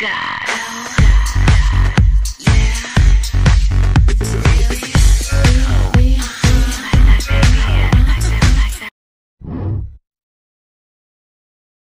God.